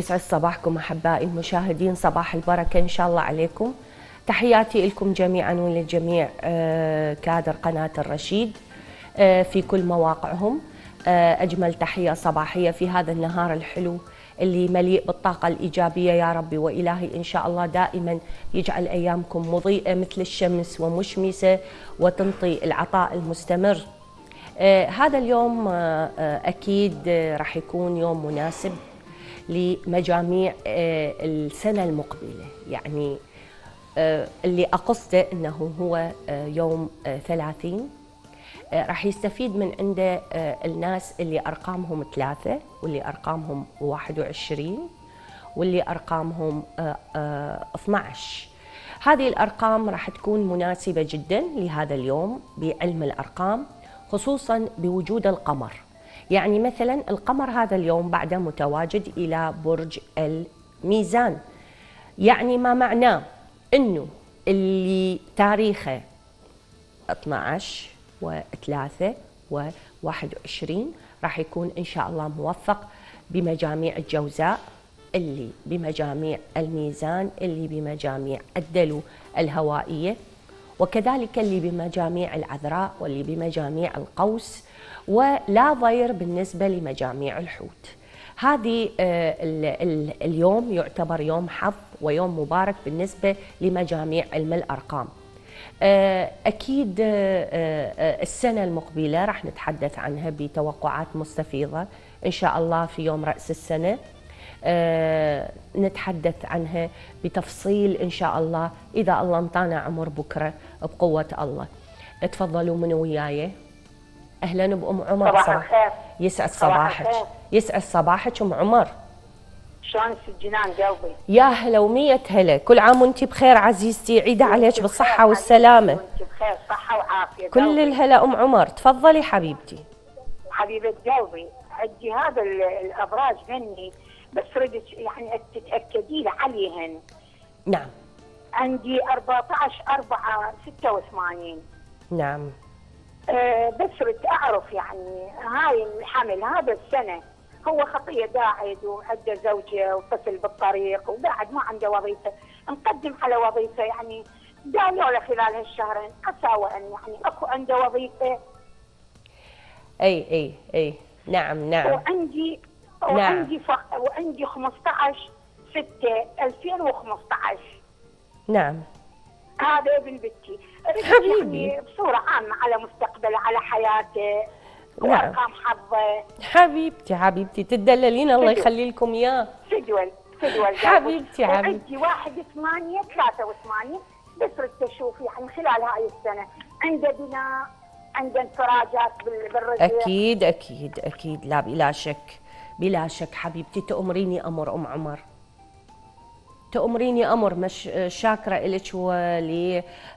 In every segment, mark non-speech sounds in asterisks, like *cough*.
يسعد صباحكم أحبائي المشاهدين صباح البركة إن شاء الله عليكم. تحياتي لكم جميعا وللجميع آه، كادر قناة الرشيد آه، في كل مواقعهم. آه، أجمل تحية صباحية في هذا النهار الحلو اللي مليء بالطاقة الإيجابية يا ربي وإلهي. إن شاء الله دائما يجعل أيامكم مضيئة مثل الشمس ومشمسة وتنطي العطاء المستمر. هذا اليوم أكيد آه راح يكون يوم مناسب. لمجاميع آه السنة المقبلة. يعني آه اللي أقصده إنه هو آه يوم آه 30 آه راح يستفيد من عنده الناس اللي أرقامهم ثلاثة واللي أرقامهم 21 واللي أرقامهم آه 12 هذه الأرقام راح تكون مناسبة جدا لهذا اليوم بعلم الأرقام خصوصا بوجود القمر. يعني مثلا القمر هذا اليوم بعده متواجد إلى برج الميزان. يعني ما معناه؟ إنه اللي تاريخه 12 و3 و21 راح يكون إن شاء الله موفق بمجاميع الجوزاء اللي بمجاميع الميزان اللي بمجاميع الدلو الهوائية وكذلك اللي بمجاميع العذراء واللي بمجاميع القوس ولا ضير بالنسبة لمجاميع الحوت. هذه اليوم يعتبر يوم حظ ويوم مبارك بالنسبة لمجاميع علم الارقام. أكيد السنة المقبلة راح نتحدث عنها بتوقعات مستفيضة إن شاء الله في يوم رأس السنة. أه نتحدث عنها بتفصيل إن شاء الله إذا الله انطانا عمر بكرة بقوة الله. تفضلوا من وياي. أهلا بأم عمر. صباح الخير. يسعد صباحك. يسعد صباحك أم عمر. شلونك الجنان قلبي؟ يا هلا ومية هلا، كل عام وأنت بخير عزيزتي، عيد عليك بالصحة والسلامة. وأنت بخير. صحة وعافية. كل. الهلا أم عمر، تفضلي حبيبتي. حبيبة قلبي عندي هذا ال- الأبراج مني بس ردت يعني تتاكدي لي عليهن. نعم. عندي 14 4 86 نعم. بس ردت أعرف يعني هاي الحمل هذا السنة هو خطية قاعد وعنده زوجة وطفل بالطريق وقاعد ما عنده وظيفة. نقدم على وظيفة يعني قالوا له خلال هالشهرين عسى وان يعني أكو عنده وظيفة. أي أي أي. نعم نعم. وعندي وعندي ف... وعندي 15 6 2015 نعم. هذا ابن بنتي. حبيبي. يعني بصورة عامة على مستقبله على حياته نعم. وأرقام حظه حبيبتي حبيبتي تدللين الله. يخلي لكم إياه سجول سجول حبيبتي، حبيبتي. وعندي 1 8 83 بس ردت أشوف يعني خلال هاي السنة عنده بناء عنده انفراجات بال- بالرزق أكيد أكيد أكيد لا بلا شك بلا شك حبيبتي تأمريني أمر أم عمر تأمريني أمر مش شاكرة إلك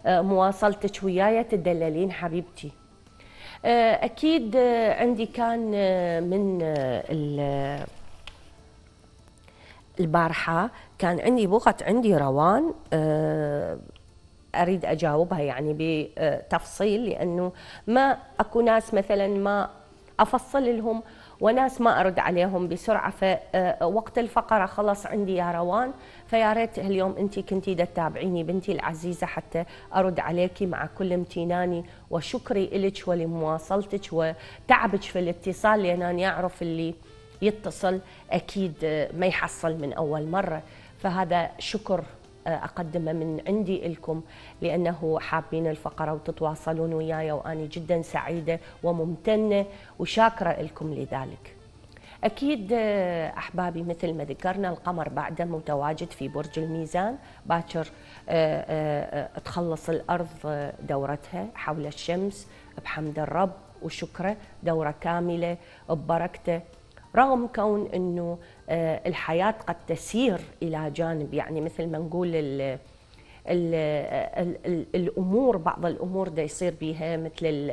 ولمواصلتك وياي تدللين حبيبتي. أكيد عندي كان من ال- البارحة كان عندي بغت عندي روان آه، أريد أجاوبها يعني بتفصيل لأنه ما أكو ناس مثلا ما أفصل لهم وناس ما أرد عليهم بسرعة فوقت الفقرة خلص عندي يا روان. فيا ريت اليوم انت كنتي دا تتابعيني بنتي العزيزة حتى أرد عليكي مع كل امتناني وشكري لك ولمواصلتك وتعبك في الاتصال لأن أنا أعرف اللي يتصل أكيد ما يحصل من أول مرة فهذا شكر أقدمه من عندي لكم لأنه حابين الفقرة وتتواصلون وياي واني جدا سعيدة وممتنة وشاكرة لكم لذلك. أكيد أحبابي مثل ما ذكرنا القمر بعده متواجد في برج الميزان. باكر تخلص الأرض دورتها حول الشمس بحمد الرب وشكره دورة كاملة ببركته. رغم كون إنه الحياة قد تسير إلى جانب يعني مثل ما نقول ال ال ال الأمور بعض الأمور دا يصير بيها مثل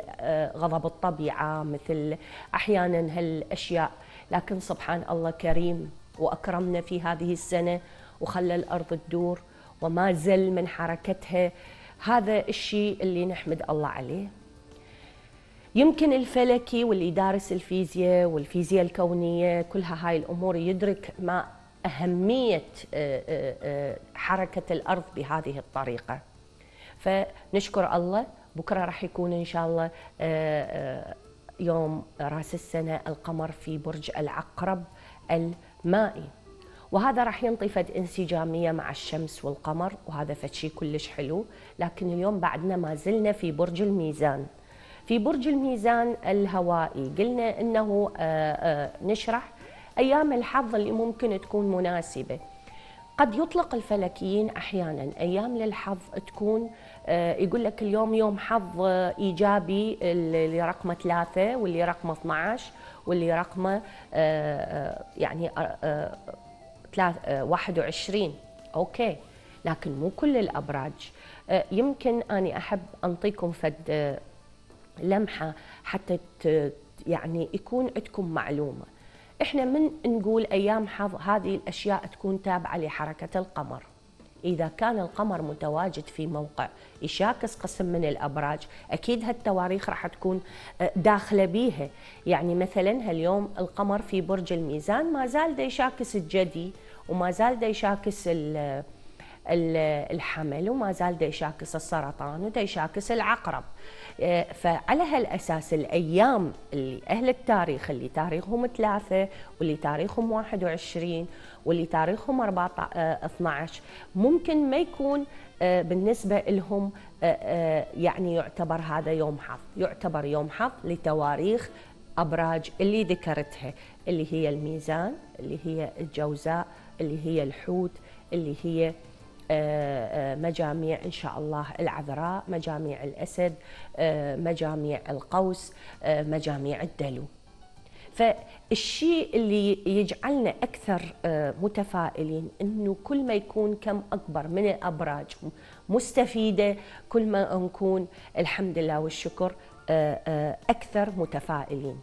غضب الطبيعة مثل أحيانا هالأشياء. لكن سبحان الله كريم وأكرمنا في هذه السنة وخلى الأرض تدور وما زل من حركتها. هذا الشيء اللي نحمد الله عليه. يمكن الفلكي واللي دارس الفيزياء والفيزياء الكونية كلها هاي الأمور يدرك ما أهمية آه، آه، آه، حركة الأرض بهذه الطريقة. فنشكر الله. بكرة راح يكون إن شاء الله يوم راس السنة القمر في برج العقرب المائي. وهذا راح ينطي فد انسجامية مع الشمس والقمر وهذا فد شيء كلش حلو. لكن اليوم بعدنا ما زلنا في برج الميزان. في برج الميزان الهوائي قلنا إنه نشرح أيام الحظ اللي ممكن تكون مناسبة. قد يطلق الفلكيين أحيانا. أيام للحظ تكون آه، يقول لك اليوم يوم حظ إيجابي اللي رقمه ثلاثة واللي رقمه 12 واللي رقمه آه، آه، يعني 21 okay. لكن مو كل الأبراج. يمكن أني أحب أنطيكم فد لمحة حتى يعني يكون عندكم معلومة. إحنا من نقول أيام حظ هذه الأشياء تكون تابعة لحركة القمر. إذا كان القمر متواجد في موقع يشاكس قسم من الأبراج أكيد هالتواريخ راح تكون آه، داخلة بيها. يعني مثلا هاليوم القمر في برج الميزان ما زال دا يشاكس الجدي وما زال دا يشاكس الحمل وما زال دا يشاكس السرطان ودا يشاكس العقرب. آه، فعلى هالأساس الأيام اللي أهل التاريخ اللي تاريخهم ثلاثة واللي تاريخهم 21 واللي تاريخهم 14 12 آه، ممكن ما يكون آه، بالنسبة لهم يعني يعتبر هذا يوم حظ. يعتبر يوم حظ لتواريخ أبراج اللي ذكرتها اللي هي الميزان اللي هي الجوزاء اللي هي الحوت اللي هي مجاميع إن شاء الله العذراء مجاميع الأسد آه، مجاميع القوس مجاميع الدلو. فالشيء اللي يجعلنا أكثر متفائلين أنه كل ما يكون كم أكبر من الأبراج مستفيدة كل ما نكون الحمد لله والشكر أكثر متفائلين.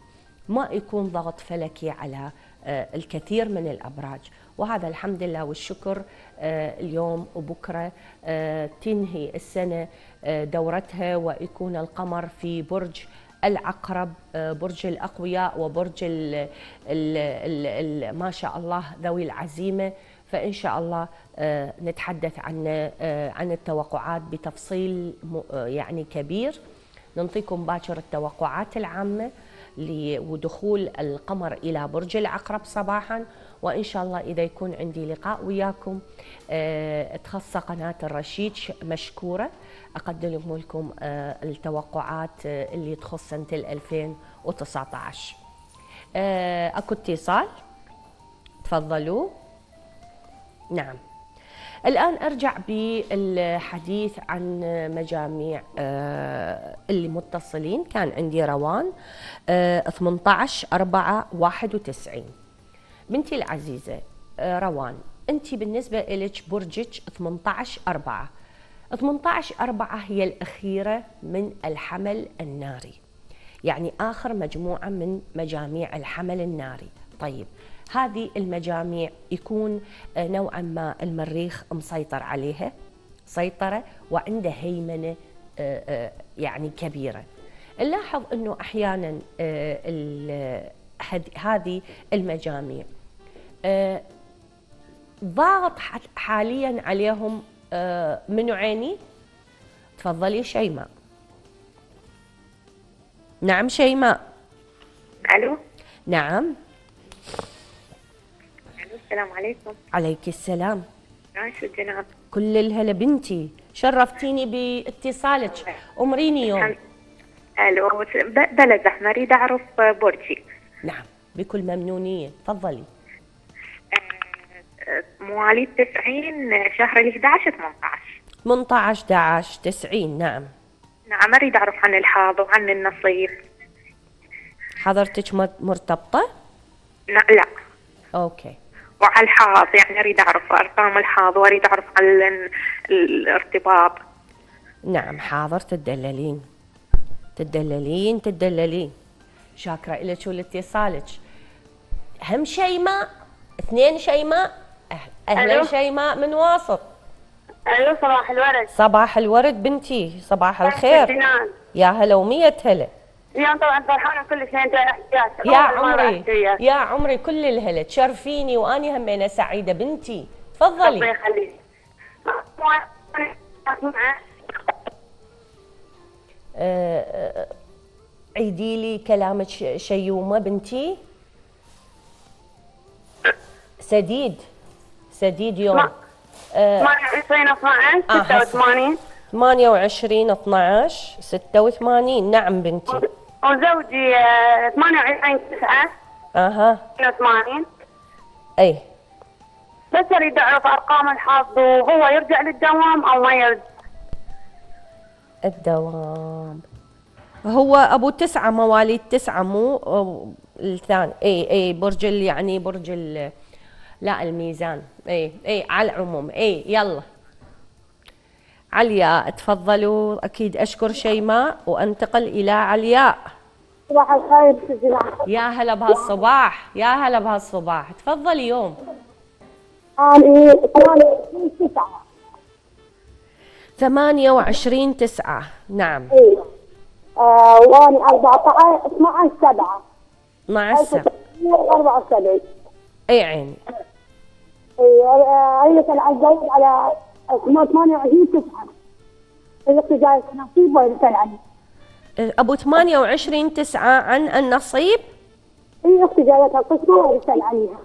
ما يكون ضغط فلكي على الكثير من الأبراج. وهذا الحمد لله والشكر آه، اليوم وبكرة آه، تنهي السنة آه، دورتها ويكون القمر في برج العقرب برج الأقوياء وبرج ال ال ال ما شاء الله ذوي العزيمة. فإن شاء الله نتحدث عن عن التوقعات بتفصيل يعني كبير. نعطيكم باكر التوقعات العامة ودخول القمر إلى برج العقرب صباحا. وإن شاء الله إذا يكون عندي لقاء وياكم. أه تخص قناة الرشيد مشكورة. أقدم لكم أه التوقعات أه اللي تخص سنة 2019 أه أكو اتصال؟ تفضلوا. نعم. الآن أرجع بالحديث عن مجاميع آه، اللي متصلين. كان عندي روان 18 4 91 بنتي العزيزة آه، روان. أنت بالنسبة لك برجك 18 4 18 4 هي الأخيرة من الحمل الناري. يعني آخر مجموعة من مجاميع الحمل الناري. طيب هذه المجاميع يكون آه، نوعا ما المريخ مسيطر عليها سيطرة وعنده هيمنة آه، يعني كبيرة. نلاحظ أنه أحيانا هذه المجاميع ضاغط حاليا عليهم آه، منو عيني. تفضلي شيماء. نعم شيماء. ألو؟ نعم. السلام عليكم. عليك السلام. عايش الجناب كل الهلا بنتي. شرفتيني باتصالك. أمريني يوم. ألو بلد أحمر اريد أعرف برجي نعم بكل ممنونية. تفضلي. مواليد 90 شهر ال 11 18 18 11 90 نعم. نعم أريد أعرف عن الحاض وعن النصيب. حضرتك مرتبطة؟ لا لا. أوكي. وعلى الحاض يعني أريد أعرف أرقام الحاض وأريد أعرف عن الارتباط. نعم حاضر تدللين. تدللين تدللين. شاكرة لك ولإتصالك. هم شيماء اثنين شيماء أهلا شيماء من واسط ألو صباح الورد. صباح الورد بنتي. صباح الخير. يا هلا ومية هلا. اليوم طبعا فرحانة كل سنه تحيات يا عمري. يا عمري كل الهلا. تشرفيني واني همينة سعيدة بنتي. تفضلي. الله يخليك. آه، عيدي لي كلامك شيومة بنتي. سديد. سديد يوم. ما- آه، 28 12 آه، 86 28 12 86 نعم بنتي. وزوجي آه، 28 9 أها. 82 أي. بس أريد أعرف أرقام الحظ وهو يرجع للدوام أو ما يرجع؟ الدوام. هو أبو تسعة مواليد تسعة مو الثاني. أي أي برج ال- يعني برج ال لا الميزان. اي اي على العموم. اي يلا. علياء تفضلوا. أكيد أشكر شيماء وأنتقل إلى علياء صباح الخير يا هلا بهالصباح. يا هلا بهالصباح. تفضلي يوم. أنا ثمانية تسعة. 28 تسعة. نعم. إيه. آه وأنا 14 12 7 مع السبع 1974 اي عيني. أن أتزوج على 28 9 إذا جاي نصيب يسأل عني أبو 28 تسعة عن النصيب. إيه أختي جايتها القسمة يسأل عنها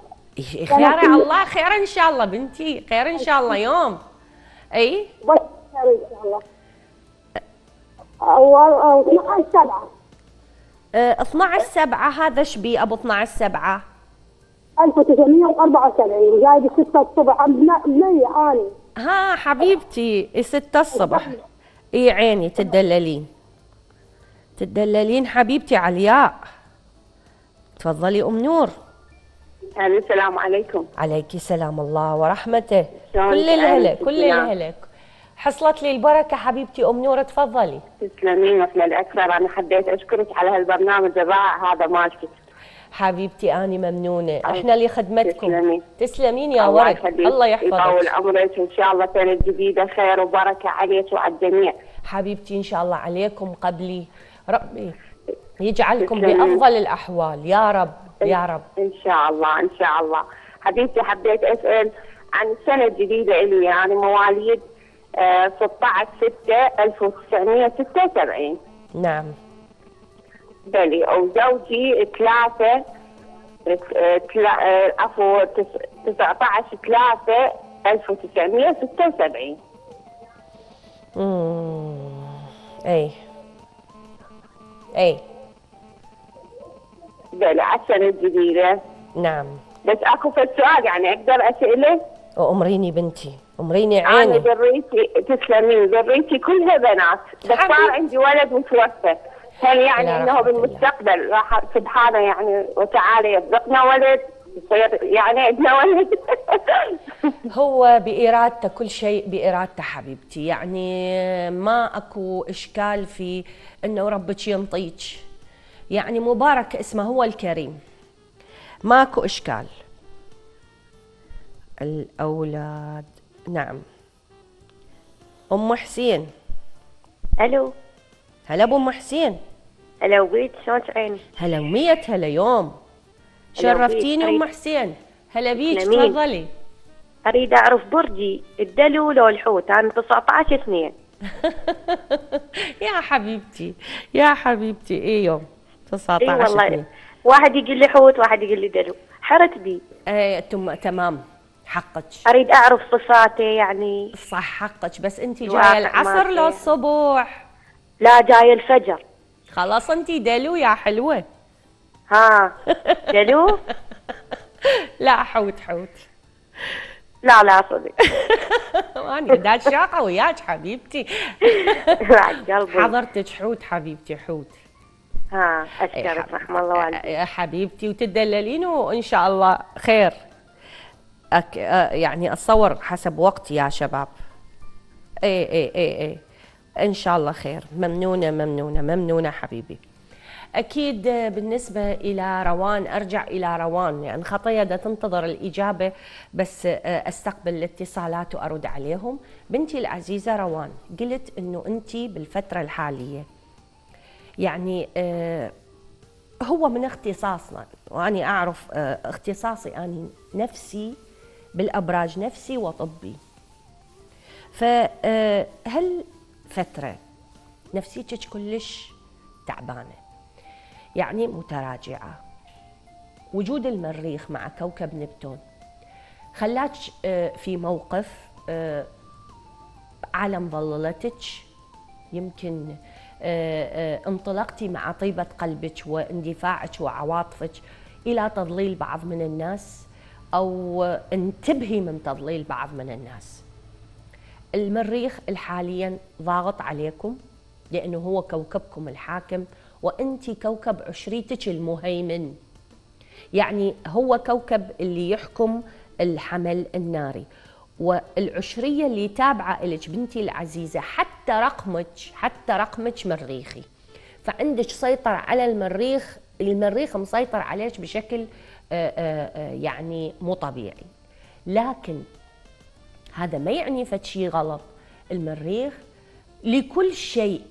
خير على الله خير إن شاء الله بنتي خير إن شاء الله يوم. إي؟ بس خير إن شاء الله. و 12 7 أه 12 7 هذا شبي أبو 12 7 1974 جاي 6 الصبح. عندنا بنية أنا؟ ها حبيبتي 6 الصبح. إي عيني تدللين تدللين حبيبتي علياء. تفضلي أم نور. السلام عليكم. عليك سلام الله ورحمته؟ كل الهلا كل. الهلا حصلت لي البركة حبيبتي أم نور تفضلي. تسلمين مثل الأكثر. أنا حبيت أشكرك على هالبرنامج الرائع هذا مالك. حبيبتي اني ممنونة. إحنا لخدمتكم. تسلمين. تسلمين يا الله ورد الله يطول يحفظك عمرك. وان شاء الله سنه جديدة خير وبركة عليك وعلى الجميع. حبيبتي إن شاء الله عليكم قبلي. ربي يجعلكم تسلمين. بأفضل الأحوال. يا رب يا رب. إن شاء الله إن شاء الله. حبيبتي حبيت أسأل عن السنة الجديده إلي. يعني مواليد آه، 16 6 1976 نعم. بلي وزوجي ثلاثة آه، عفوا تس- 19 3 1976 امم اي اي بلي على السنة الجديدة نعم. بس أكو في السؤال يعني أقدر أسأله؟ وامريني بنتي. أمريني أنا عيني. ذريتي تسلمين ذريتي كلها بنات. بس. صار عندي ولد متوفى. هل يعني إنه. بالمستقبل راح سبحانه يعني وتعالى يرزقنا ولد يصير يعني عندنا ولد. *laughs* هو بإرادته كل شيء بإرادته حبيبتي. يعني ما أكو إشكال في أنه ربك ينطيك. يعني مبارك اسمه هو الكريم. ماكو إشكال. الأولاد. نعم. أم حسين. ألو. هلا أم حسين هلا وبيت شلونك عيني؟ هلا ومية هلا يوم. شرفتيني أم أريد- حسين هلا بيك. تفضلي. أريد أعرف برجي الدلو لو الحوت أنا 19 *laughs* 2 يا حبيبتي يا حبيبتي إيه يوم؟ 19 إي والله. اثنين. واحد يقول لي حوت واحد يقول لي دلو حرت بي. إيه تم تمام. حقك. أريد أعرف صفاته يعني صح حقك. بس انت جاية العصر لو. الصبح لا جاي الفجر. خلاص انت دلو يا حلوة. ها دلو؟ *laughs* لا حوت حوت. لا لا صدق. *laughs* أنا داد شاقة وياك حبيبتي. *laughs* حضرتك حوت حبيبتي حوت. ها إيه أشكرك حبيبتي. رحم الله والديك. يا حبيبتي وتدللين وإن شاء الله خير. أك... يعني أتصور حسب وقتي يا شباب. اي اي اي اي إن شاء الله خير. ممنونة ممنونة ممنونة حبيبي. أكيد بالنسبة إلى روان أرجع إلى روان لأن خطيه دا تنتظر الإجابة بس آه، أستقبل الاتصالات وأرد عليهم. بنتي العزيزة روان قلت إنه أنت بالفترة الحالية يعني آه، هو من اختصاصنا. واني أعرف آه، اختصاصي اني نفسي بالأبراج نفسي وطبي. فهل فترة. نفسيتك كلش تعبانة. يعني متراجعة. وجود المريخ مع كوكب نبتون. خلاك آه، في موقف آه، عالم ظللتك. يمكن آه، انطلقتي مع طيبة قلبك واندفاعك وعواطفك إلى تضليل بعض من الناس أو انتبهي من تضليل بعض من الناس. المريخ حاليا ضاغط عليكم لأنه هو كوكبكم الحاكم وأنت كوكب عشريتك المهيمن. يعني هو كوكب اللي يحكم الحمل الناري. والعشرية اللي تابعة لك بنتي العزيزة حتى رقمك حتى رقمك مريخي. فعندك سيطرة على المريخ المريخ مسيطر عليك بشكل آه، آه، آه، يعني مو طبيعي. لكن هذا ما يعني فد شيء غلط. المريخ لكل شيء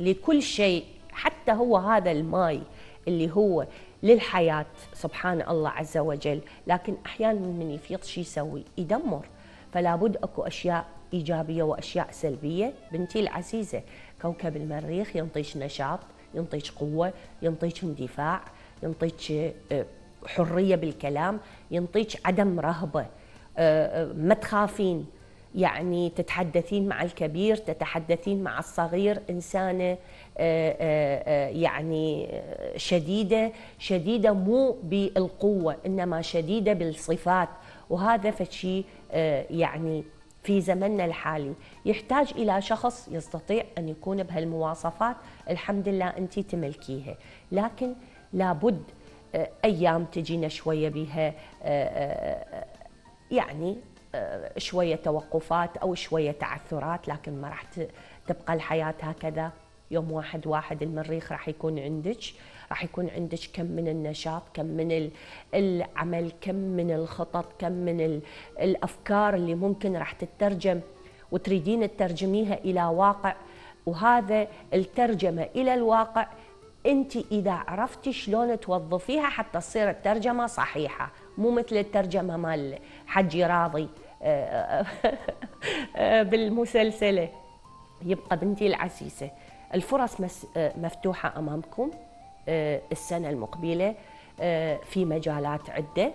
لكل شيء حتى هو هذا الماي اللي هو للحياة سبحان الله عز وجل. لكن أحيانا من يفيض شو يسوي يدمر. فلا بد أكو أشياء إيجابية وأشياء سلبية. بنتي العزيزة كوكب المريخ ينطيش نشاط ينطيش قوة ينطيش اندفاع ينطيش آه، حرية بالكلام ينطيش عدم رهبة. ما تخافين يعني تتحدثين مع الكبير تتحدثين مع الصغير إنسانة آه، آه، آه، يعني شديدة شديدة مو بالقوة إنما شديدة بالصفات. وهذا فشي يعني في زمننا الحالي. يحتاج إلى شخص يستطيع أن يكون بهالمواصفات. الحمد لله أنت تملكيها. لكن لابد أيام تجينا شوية بها يعني آه، شوية توقفات أو شوية تعثرات لكن ما راح تبقى الحياة هكذا. يوم واحد واحد المريخ راح يكون عندك راح يكون عندك كم من النشاط كم من العمل كم من الخطط كم من الأفكار اللي ممكن راح تترجم وتريدين تترجميها إلى واقع. وهذا الترجمة إلى الواقع انت اذا عرفتي شلون توظفيها حتى تصير الترجمة صحيحة. مو مثل الترجمة مال حجي راضي آه، آه، بالمسلسلة. يبقى بنتي العزيزه الفرص آه، مفتوحة أمامكم السنة المقبلة في مجالات عدة.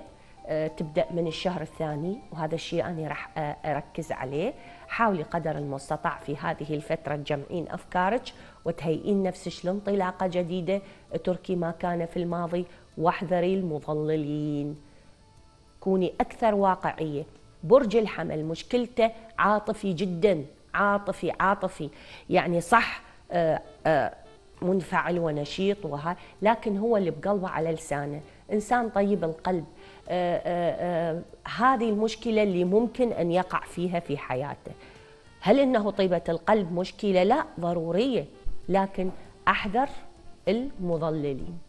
تبدأ من الشهر الثاني وهذا الشيء أنا راح أركز عليه. حاولي قدر المستطاع في هذه الفترة تجمعين أفكارك وتهيئين نفسك لانطلاقة جديدة. اتركي ما كان في الماضي واحذري المضللين كوني أكثر واقعية. برج الحمل مشكلته عاطفي جدا. عاطفي عاطفي. يعني صح آه، آه، منفعل ونشيط وها لكن هو اللي بقلبه على لسانه. إنسان طيب القلب. آه، هذه المشكلة اللي ممكن أن يقع فيها في حياته. هل إنه طيبة القلب مشكلة؟ لا ضرورية. لكن أحذر المضللين.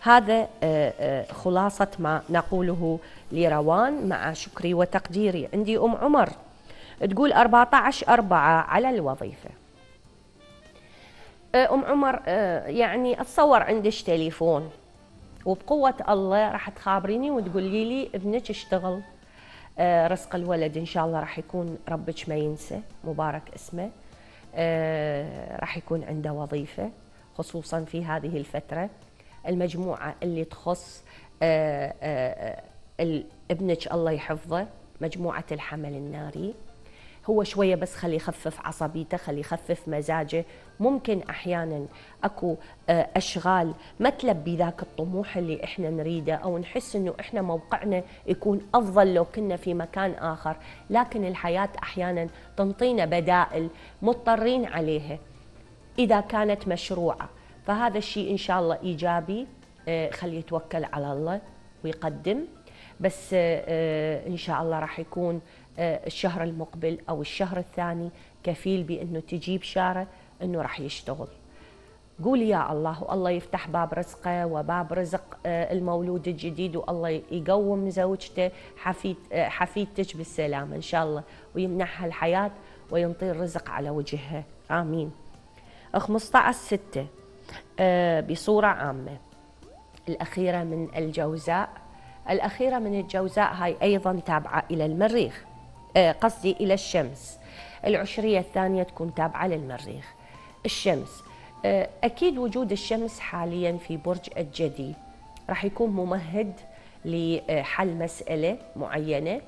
هذا آه، آه، خلاصة ما نقوله لروان مع شكري وتقديري. عندي أم عمر تقول 14 أربعة على الوظيفة. آه، أم عمر يعني أتصور عندك تليفون. وبقوة الله راح تخابريني وتقولي لي ابنك اشتغل. رزق الولد إن شاء الله راح يكون ربك ما ينسى مبارك اسمه. راح يكون عنده وظيفة خصوصا في هذه الفترة. المجموعة اللي تخص آه، آه، آه، ابنك الله يحفظه مجموعة الحمل الناري. هو شوية بس خلي يخفف عصبيته خلي يخفف مزاجه. ممكن أحيانا أكو أشغال ما تلبي ذاك الطموح اللي إحنا نريده أو نحس أنه إحنا موقعنا يكون أفضل لو كنا في مكان آخر. لكن الحياة أحيانا تنطينا بدائل مضطرين عليها إذا كانت مشروعة. فهذا الشيء إن شاء الله إيجابي آه، خليه يتوكل على الله ويقدم. بس آه، آه، إن شاء الله راح يكون الشهر المقبل أو الشهر الثاني كفيل بأنه تجيب شارة إنه راح يشتغل. قولي يا الله والله يفتح باب رزقه وباب رزق المولود الجديد والله يقوم زوجته حفيد حفيدتك بالسلامة إن شاء الله ويمنحها الحياة وينطي الرزق على وجهها. آمين. 15 6 آه، بصورة عامة. الأخيرة من الجوزاء. الأخيرة من الجوزاء هاي أيضا تابعة إلى المريخ. آه، قصدي إلى الشمس. العشرية الثانية تكون تابعة للمريخ. الشمس. آه، أكيد وجود الشمس حاليا في برج الجدي راح يكون ممهد لحل مسألة معينة.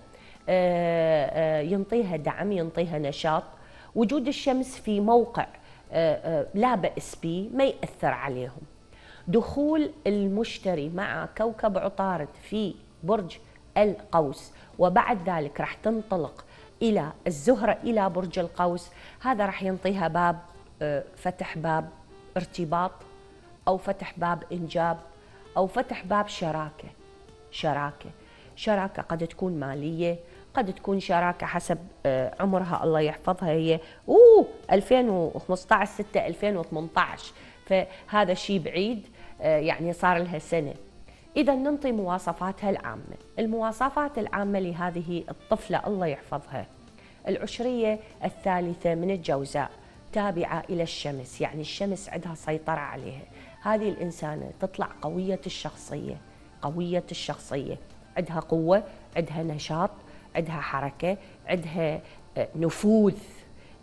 ينطيها دعم ينطيها نشاط. وجود الشمس في موقع لا بأس به ما يأثر عليهم. دخول المشتري مع كوكب عطارد في برج القوس وبعد ذلك راح تنطلق إلى الزهرة إلى برج القوس. هذا راح ينطيها باب آه، فتح باب ارتباط أو فتح باب إنجاب أو فتح باب شراكة. شراكة. شراكة قد تكون مالية قد تكون شراكة حسب آه، عمرها الله يحفظها. هي أوه 2015 6 2018 فهذا شيء بعيد آه، يعني صار لها سنة. إذا ننطي مواصفاتها العامة. المواصفات العامة لهذه الطفلة الله يحفظها. العشرية الثالثة من الجوزاء تابعة إلى الشمس يعني الشمس عندها سيطرة عليها. هذه الإنسانة تطلع قوية الشخصية قوية الشخصية. عندها قوة عندها نشاط عندها حركة عندها آه، نفوذ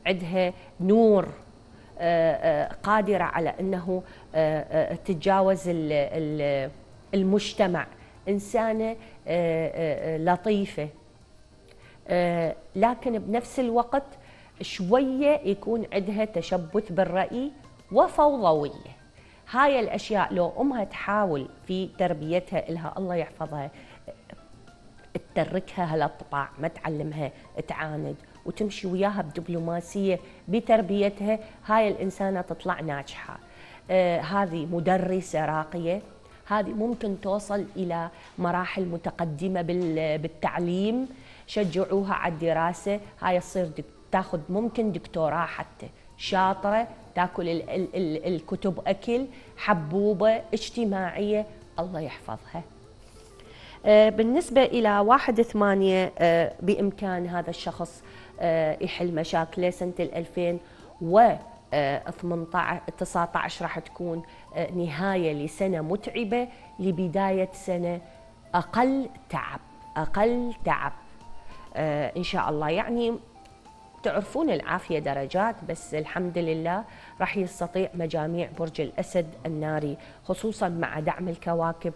عندها نور آه، آه، قادرة على أنه تتجاوز المجتمع. إنسانة لطيفة. لكن بنفس الوقت شوية يكون عندها تشبث بالرأي وفوضوية. هاي الأشياء لو أمها تحاول في تربيتها لها الله يحفظها تتركها هالطباع ما تعلمها تعاند وتمشي وياها بدبلوماسية بتربيتها هاي الإنسانة تطلع ناجحة. آه هذه مدرسة راقية. هذه ممكن توصل إلى مراحل متقدمة بالتعليم. شجعوها على الدراسة. هاي تصير تاخذ ممكن دكتوراه حتى. شاطرة تاكل ال ال ال الكتب أكل حبوبة اجتماعية. الله يحفظها. آه، بالنسبة إلى واحد ثمانية آه، بإمكان هذا الشخص آه، يحل مشاكله سنة 2000 و 18 19 راح تكون نهاية لسنة متعبة لبداية سنة أقل تعب أقل تعب. إن شاء الله. يعني تعرفون العافية درجات بس الحمد لله راح يستطيع مجاميع برج الأسد الناري خصوصا مع دعم الكواكب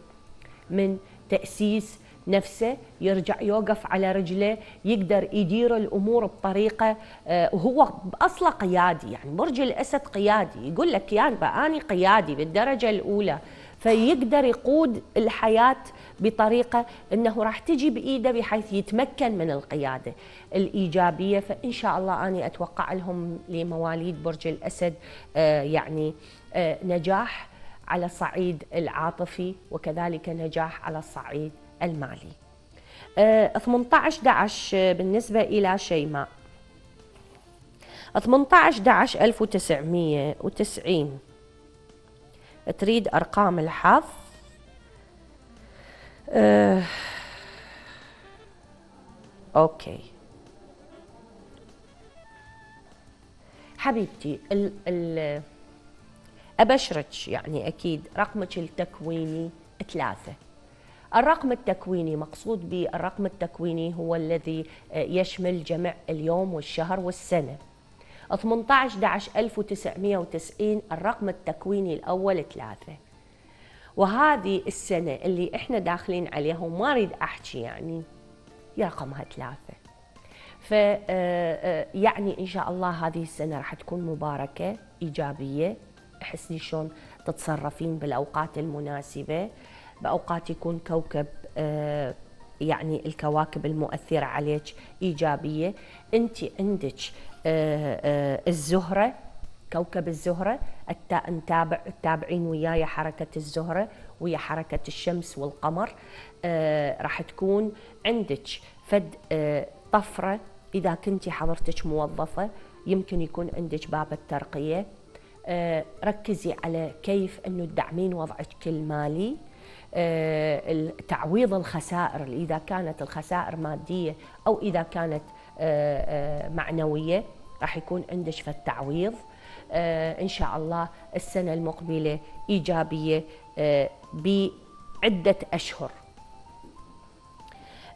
من تأسيس نفسه يرجع يوقف على رجله يقدر يدير الأمور بطريقة آه، وهو أصلا قيادي يعني برج الأسد قيادي. يقول لك يا اني قيادي بالدرجة الأولى. فيقدر يقود الحياة بطريقة إنه راح تجي بإيده بحيث يتمكن من القيادة الإيجابية. فإن شاء الله اني أتوقع لهم لمواليد برج الأسد آه، يعني آه، نجاح على الصعيد العاطفي وكذلك نجاح على الصعيد المالي. 18 11 بالنسبة إلى شيماء. 18 11 1990 تريد أرقام الحظ. أه أوكي. حبيبتي ال ال أبشرك يعني أكيد رقمك التكويني ثلاثة. الرقم التكويني مقصود بالرقم التكويني هو الذي آه، يشمل جمع اليوم والشهر والسنة. 18 11 1990 الرقم التكويني الأول ثلاثة. وهذه السنة اللي إحنا داخلين عليها وما أريد أحكي يعني رقمها ثلاثة. ف آه، آه، يعني إن شاء الله هذه السنة راح تكون مباركة إيجابية. احسي شلون تتصرفين بالأوقات المناسبة. بأوقات يكون كوكب آه، يعني الكواكب المؤثرة عليك إيجابية. أنت عندك آه، آه، الزهرة كوكب الزهرة نتابع تتابعين وياي حركة الزهرة ويا حركة الشمس والقمر. راح تكون عندك فد طفرة. إذا كنتي حضرتك موظفة يمكن يكون عندك باب الترقية. آه، ركزي على كيف إنه تدعمين وضعك المالي. تعويض الخسائر إذا كانت الخسائر مادية أو إذا كانت آه، معنوية راح يكون عندك في التعويض. آه، إن شاء الله السنة المقبلة إيجابية آه، بعدة أشهر.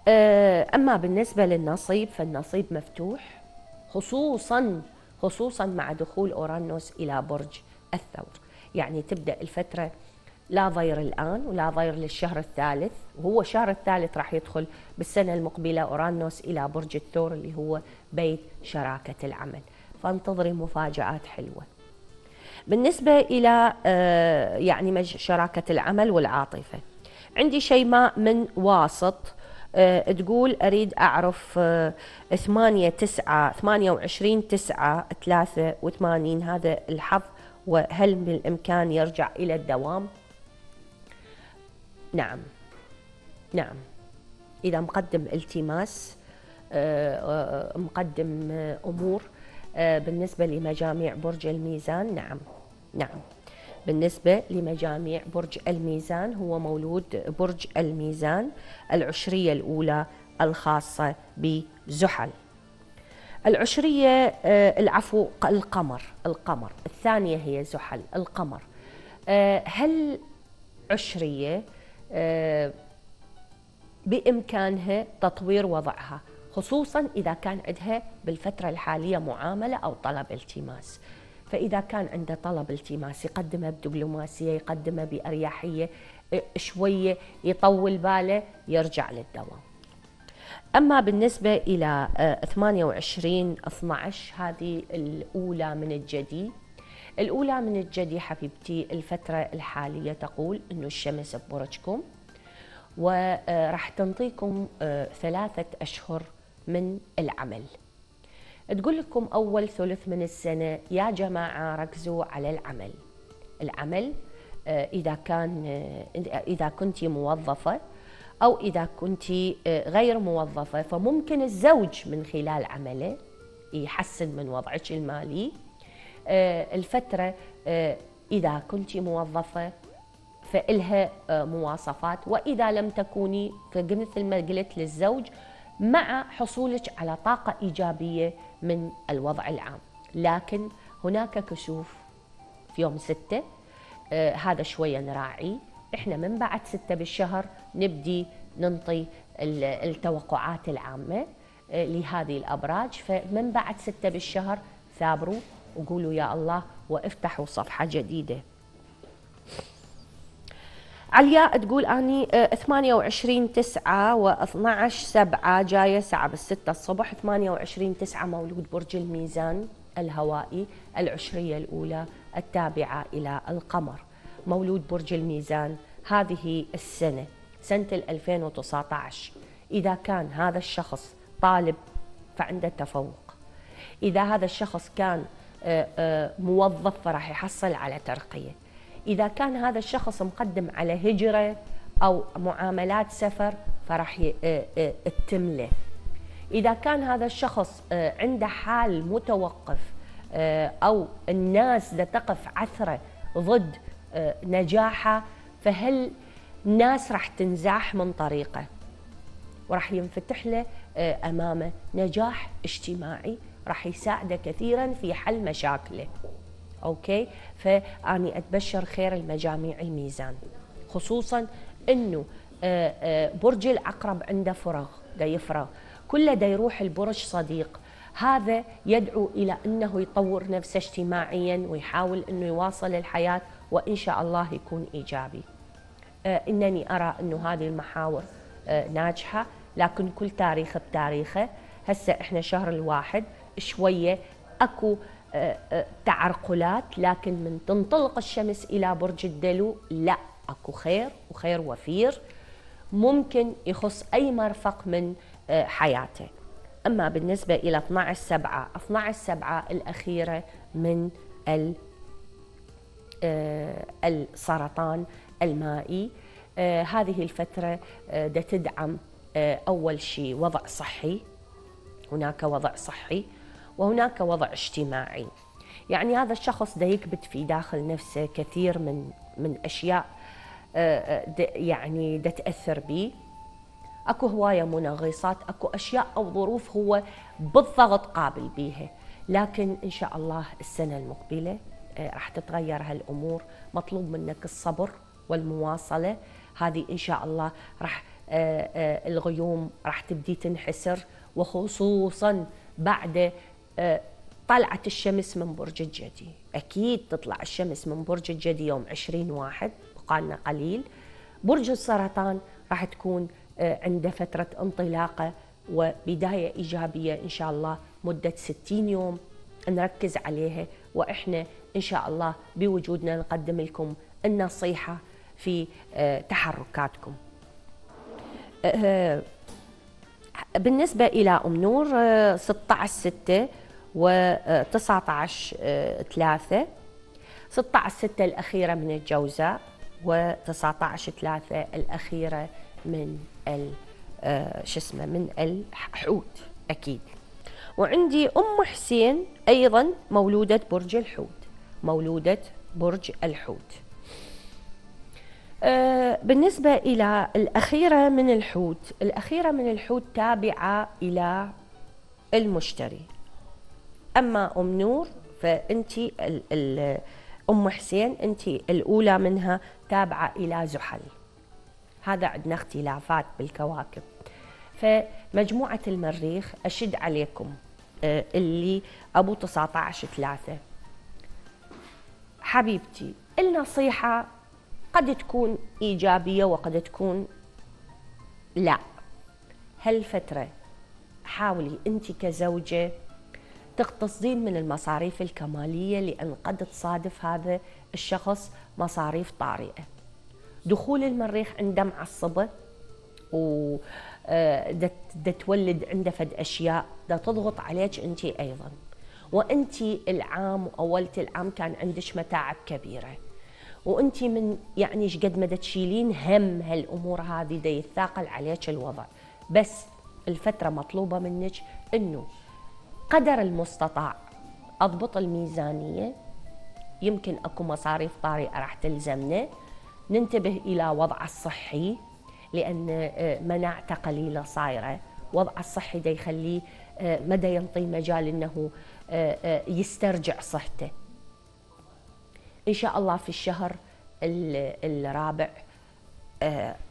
آه، أما بالنسبة للنصيب فالنصيب مفتوح خصوصا خصوصا مع دخول أورانوس إلى برج الثور. يعني تبدأ الفترة لا ضير الآن ولا ضير للشهر الثالث. وهو الشهر الثالث راح يدخل بالسنة المقبلة أورانوس إلى برج الثور اللي هو بيت شراكة العمل. فانتظري مفاجآت حلوة. بالنسبة إلى آه، يعني شراكة العمل والعاطفة. عندي شيماء من واسط أه تقول أريد أعرف أه ثمانية تسعة ثمانية وعشرين تسعة ثلاثة وثمانين هذا الحظ وهل بالإمكان يرجع إلى الدوام؟ نعم. نعم. إذا مقدم التماس أه مقدم أمور بالنسبة لمجاميع برج الميزان نعم. نعم. بالنسبة لمجاميع برج الميزان هو مولود برج الميزان العشرية الأولى الخاصة بزحل. العشرية العفو القمر القمر. الثانية هي زحل القمر. هل عشرية بإمكانها تطوير وضعها خصوصا إذا كان عندها بالفترة الحالية معاملة أو طلب التماس. فإذا كان عنده طلب التماس يقدمه بدبلوماسية يقدمه بأريحية شوية يطول باله يرجع للدوام. أما بالنسبة إلى 28 12 هذه الأولى من الجدي الأولى من الجدي حبيبتي الفترة الحالية تقول أنه الشمس ببرجكم وراح تنطيكم ثلاثة أشهر من العمل. تقول لكم أول ثلث من السنة يا جماعة ركزوا على العمل. العمل إذا كان إذا كنت موظفة أو إذا كنت غير موظفة فممكن الزوج من خلال عمله يحسن من وضعك المالي الفترة إذا كنت موظفة فإلها مواصفات وإذا لم تكوني فمثل ما قلت للزوج مع حصولك على طاقة إيجابية من الوضع العام. لكن هناك كسوف في يوم ستة آه هذا شوية نراعي. إحنا من بعد ستة بالشهر نبدي ننطي التوقعات العامة آه لهذه الأبراج. فمن بعد ستة بالشهر ثابروا وقولوا يا الله وافتحوا صفحة جديدة. علياء تقول أني 28 9 و 12 7 جاية الساعة بالستة الصبح 28 9 مولود برج الميزان الهوائي العشرية الأولى التابعة إلى القمر. مولود برج الميزان هذه السنة سنة 2019 إذا كان هذا الشخص طالب فعنده تفوق. إذا هذا الشخص كان موظف فراح يحصل على ترقية. إذا كان هذا الشخص مقدم على هجرة أو معاملات سفر فراح يتم له. إذا كان هذا الشخص عنده حال متوقف أو الناس دا تقف عثرة ضد نجاحه فهل الناس راح تنزاح من طريقه؟ وراح ينفتح له أمامه نجاح اجتماعي راح يساعده كثيرا في حل مشاكله. أوكي؟ فاني أتبشر خير المجاميع الميزان. خصوصا إنه برج العقرب عنده فراغ دا يفرغ كله دا يروح البرج صديق. هذا يدعو إلى إنه يطور نفسه اجتماعيا ويحاول إنه يواصل الحياة وإن شاء الله يكون إيجابي. إنني أرى إنه هذه المحاور ناجحة لكن كل تاريخ بتاريخه. هسه إحنا شهر الواحد. شوية. أكو تعرقلات لكن من تنطلق الشمس إلى برج الدلو لا أكو خير وخير وفير ممكن يخص أي مرفق من حياته. أما بالنسبة إلى 12 سبعة 12 سبعة الأخيرة من السرطان المائي. هذه الفترة دا تدعم أول شيء وضع صحي. هناك وضع صحي. وهناك وضع اجتماعي. يعني هذا الشخص ده يكبت في داخل نفسه كثير من من أشياء يعني ده تأثر به أكو هواية منغصات أكو أشياء أو ظروف هو بالضغط قابل بيها. لكن إن شاء الله السنة المقبلة آه، راح تتغير هالأمور. مطلوب منك الصبر والمواصلة. هذه إن شاء الله راح آه، آه، الغيوم راح تبدي تنحسر وخصوصا بعد آه، طلعة الشمس من برج الجدي. أكيد تطلع الشمس من برج الجدي يوم 20 واحد بقالنا قليل. برج السرطان راح تكون عنده فترة انطلاقة وبداية إيجابية إن شاء الله مدة 60 يوم نركز عليها. وإحنا إن شاء الله بوجودنا نقدم لكم النصيحة في تحركاتكم. آه، بالنسبة إلى أم نور 16 6 و 19 3 16 6 الأخيرة من الجوزاء و 19 3 الأخيرة من ال آه، شو اسمه من الحوت أكيد. وعندي أم حسين أيضا مولودة برج الحوت مولودة برج الحوت. آه، بالنسبة إلى الأخيرة من الحوت الأخيرة من الحوت تابعة إلى المشتري. أما أم نور فأنت أم حسين أنت الأولى منها تابعة إلى زحل. هذا عندنا اختلافات بالكواكب. فمجموعة المريخ أشد عليكم آه، اللي أبو 19 ثلاثة. حبيبتي النصيحة قد تكون إيجابية وقد تكون لا. هالفترة حاولي أنت كزوجة تقتصدين من المصاريف الكمالية لأن قد تصادف هذا الشخص مصاريف طارئة. دخول المريخ عنده معصبة و آه، دا تولد عنده فد أشياء دا تضغط عليك أنت أيضا. وأنت العام وأولت العام كان عندك متاعب كبيرة. وانت من يعني إيش قد ما تشيلين هم هالأمور هذه دا يثاقل عليك الوضع. بس الفترة مطلوبة منك إنه قدر المستطاع. أضبط الميزانية. يمكن أكو مصاريف طارئة راح تلزمنا. ننتبه إلى وضعه الصحي لأن آه، مناعته قليله صايرة. وضعه الصحي دا يخليه آه، مدى ينطي مجال إنه آه، يسترجع صحته. إن شاء الله في الشهر الرابع